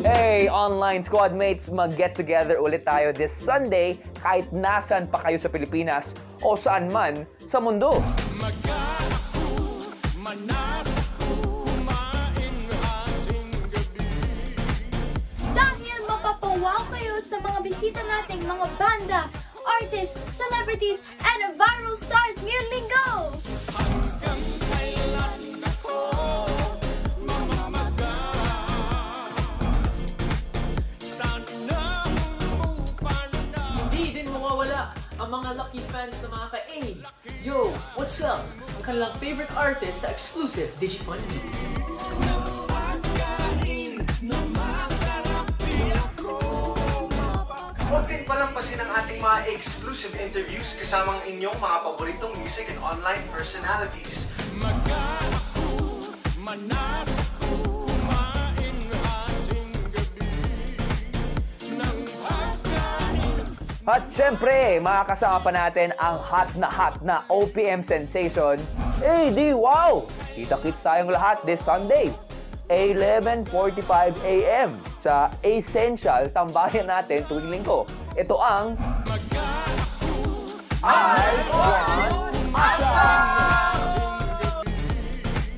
Hey, online squad mates, mag-get together ulit tayo this Sunday kahit nasan pa kayo sa Pilipinas o saan man sa mundo. Dahil mapapawaw kayo sa mga bisita nating mga banda, artists, celebrities, and viral stars ngayong linggo! Ang mga lucky fans na mga ka-A. Yo, what's up? Ang kanilang favorite artist sa exclusive Digifund Media. Huwag din palampasin ang ating mga exclusive interviews kasamang inyong mga paboritong music and online personalities. At syempre, makakasama pa natin ang hot na hot na OPM sensation, AD Wow! Kita kits tayong lahat this Sunday, 11.45 a.m. sa Essential Tambayan natin tuwing linggo. Ito ang Alpha!